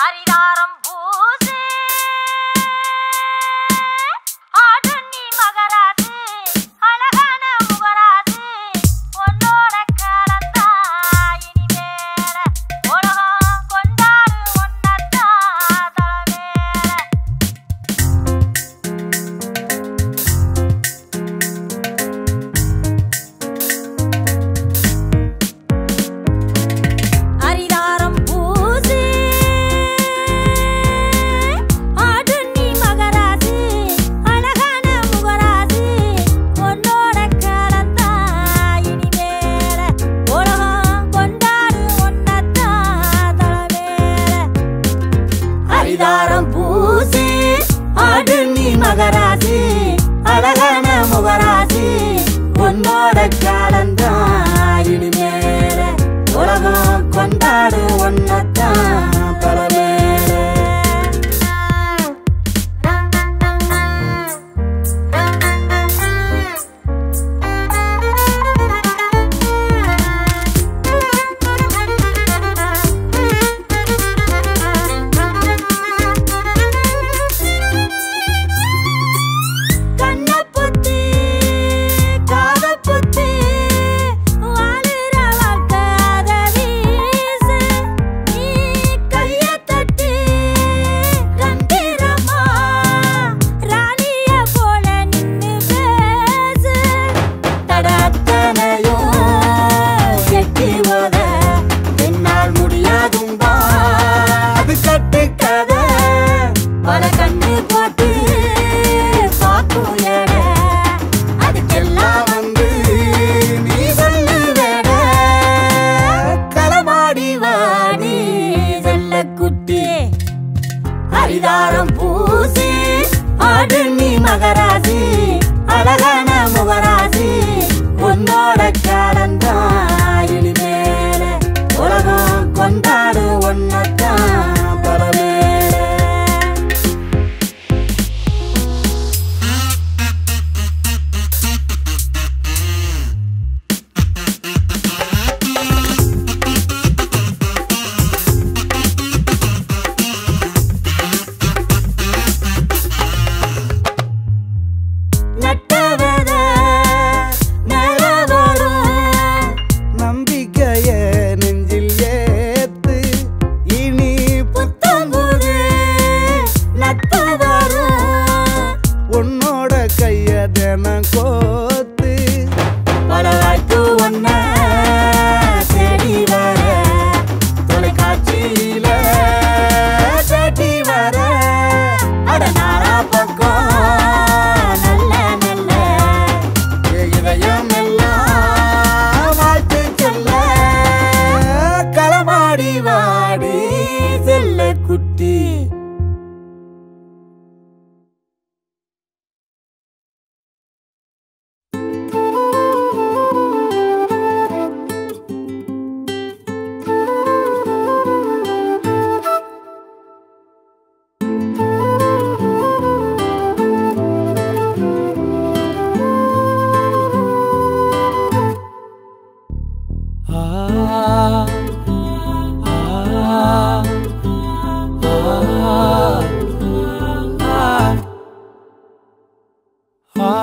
அரிதாரம் பூசி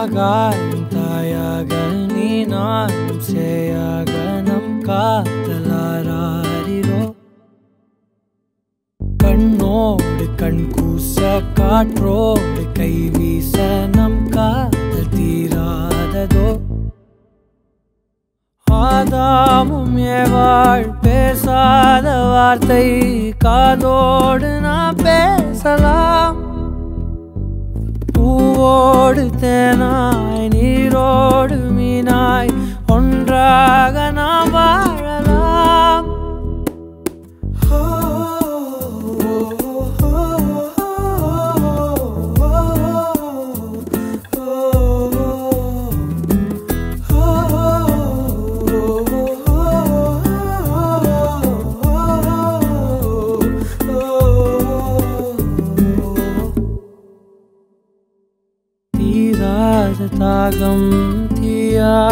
தாயும் தாயாக நீ நானும் சேயாக நம் காத்தலாரோ கண்ணோடு கண் கூச காற்றோடு கை வீச நம் காதல் தீராததோ. ஆதாமும் ஏவாள் பேசாத வார்த்தை காதோடு நான் பேசலாம். பூவோடு தேனா?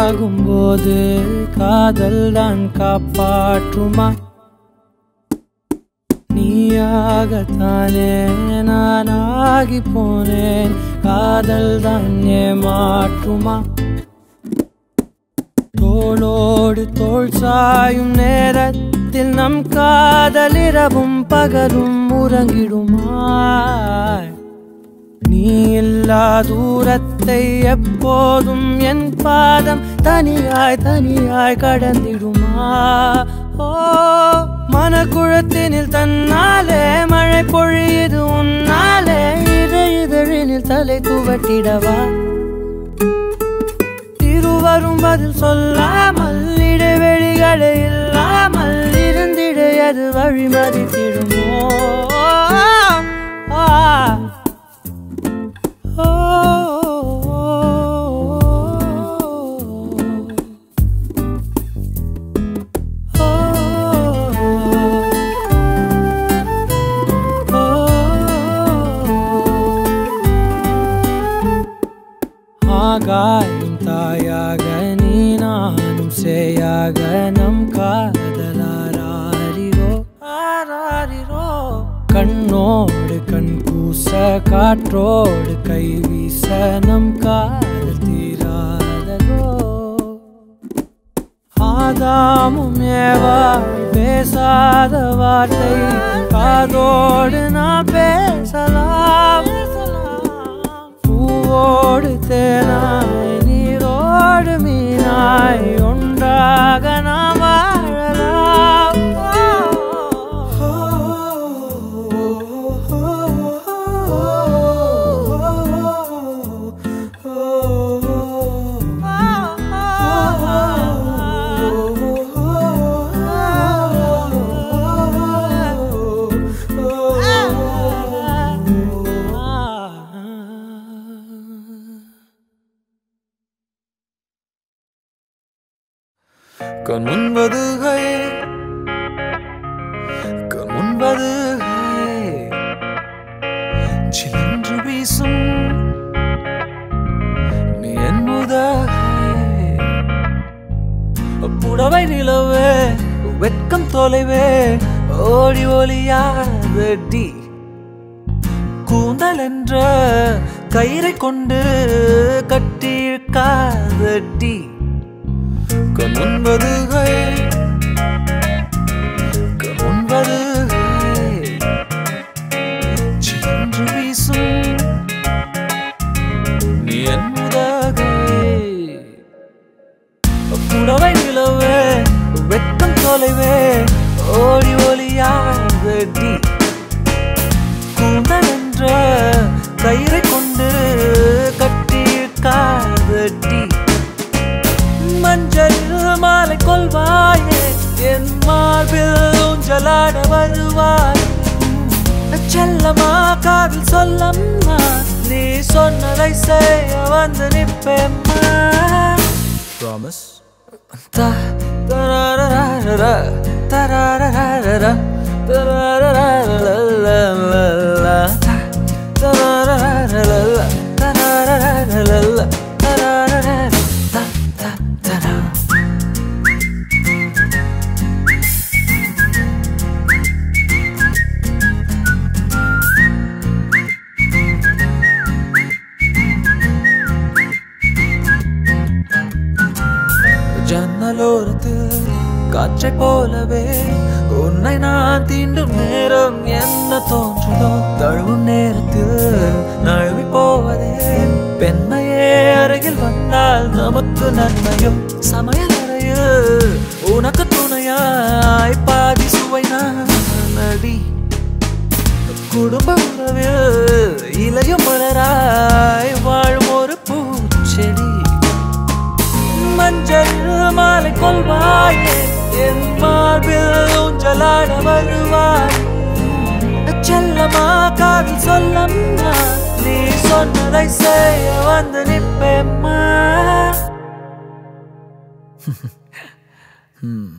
ஆகும் போது காதல் தான் காப்பாற்றுமா? நீயாகத்தானே நான் ஆகி போனேன் காதல் தான் ஏமாற்றுமா? தோளோடு தோல் சாயும் நேரத்தில் நம் காதலிரவும் பகலும் உறங்கிடுமா? நீ எல்லா தூரத்தை எப்போதும் என் பாதம் தனியாய் தனியாய் கடந்திடுமா? ஓ மனக்குழத்தினில் தன்னாலே மழை பொழியுது உன்னாலே இதழிதழினில் தலை குவட்டிடவா திருவரும் பதில் சொல்லாமல் இடைவெளிகளை இல்லாமல் இருந்திட அது வழிமதித்திடுமோ ஆ. கண்முன்பதுகை கண்முன்பதுகை சிலன்று வீசும் நீ என் முதகை புடவை நிலவே வெட்கம் தொலைவே ஓடி ஒளியாதடி கூந்தல் என்ற கயிறை கொண்டு கட்டியிருக்காதடி கண் ஒன்பது சொல்லம்மா நீ சொன்னதை செய்ய வந்து நிற்பேம்மா. ப்ராமிஸ் தராரரா காற்றை போலவே. உன்னை நான் தீண்டும் நேரம் என்ன தோன்றுதோ தழுவும் நேரத்தில் நழுவி போவதே. பெண்மையே அருகில் வந்தால் நமக்கு நன்மையும். சமையல் அறையில் உனக்கு துணையாய் பாதி சுவை நடி குடும்ப உறவில் இலையும் மலராய் வாழும் ஒரு பூச்செடி. மஞ்சள் மாலை கொள்வாயே என் மார்பில் ஊஞ்சலாட வருவாய். செல்லமா காதல் சொல்லம்மா. நீ சொன்னதை செய்ய வந்து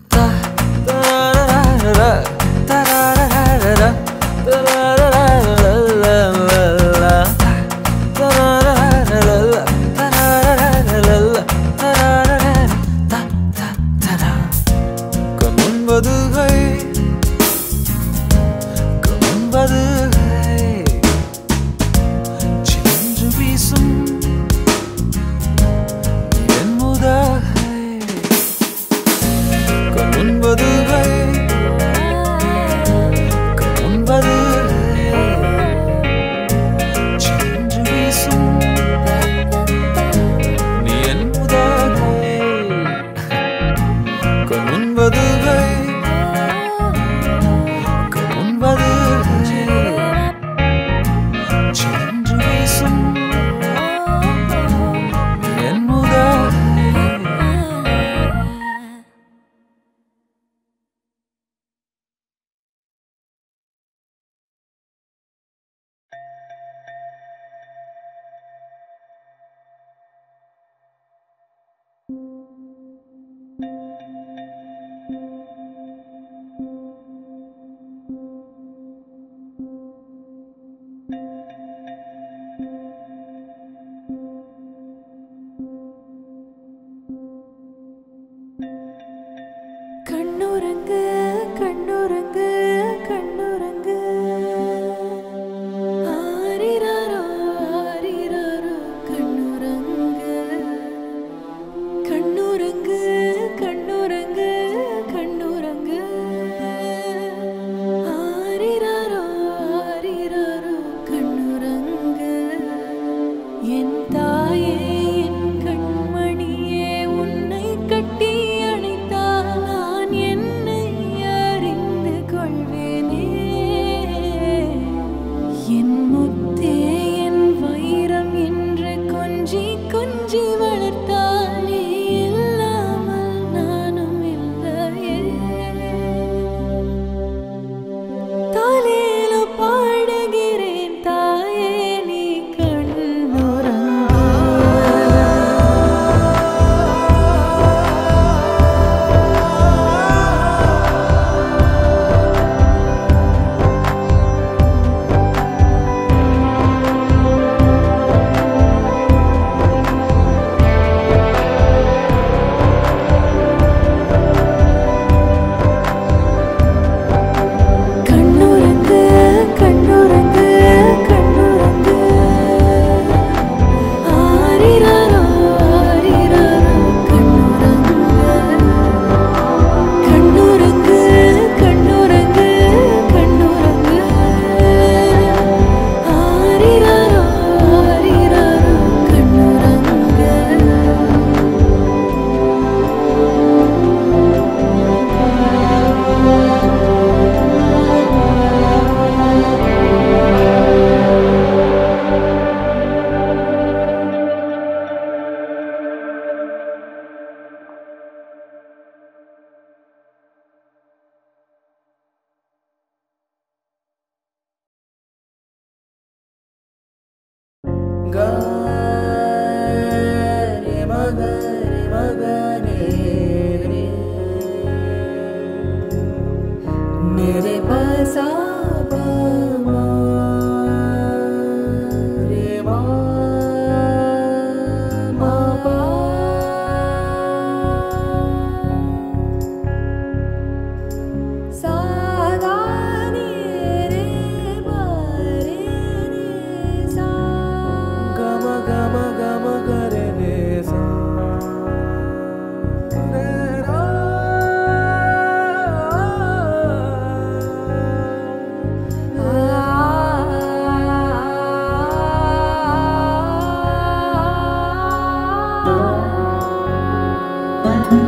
Ta- tararara, tararara,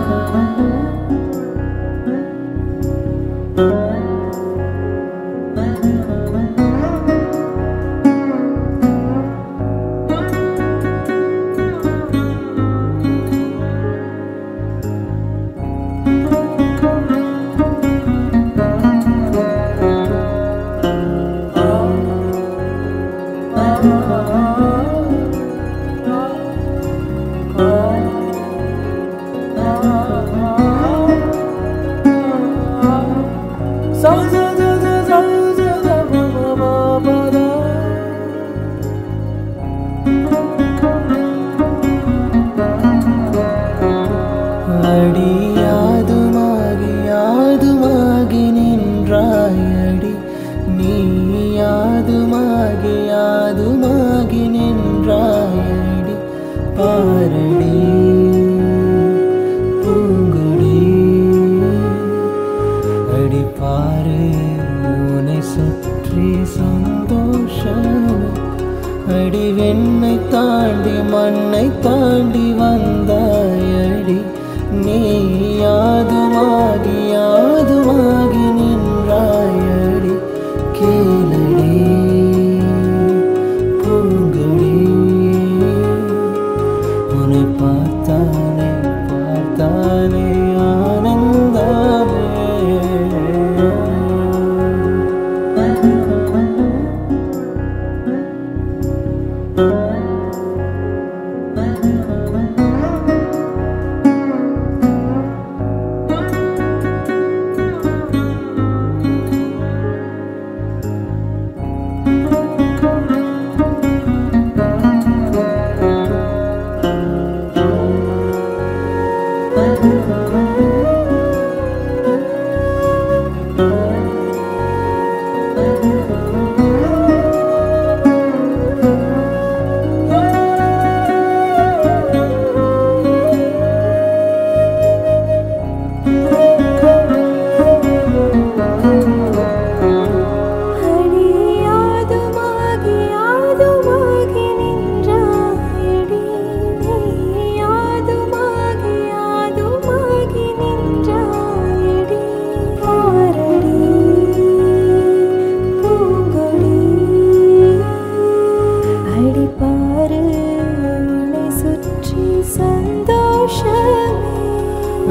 Thank you. sống சுற்றி சந்தோஷம் அடிவெண்ணை தாண்டி மண்ணை தாண்டி வந்தாயடி. நீ யாதுமாகி யாதுமாகி நின்றாய்.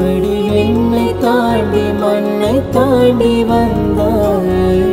அடி வெண்ணை தாண்டி மண்ணை தாண்டி வந்தாயே.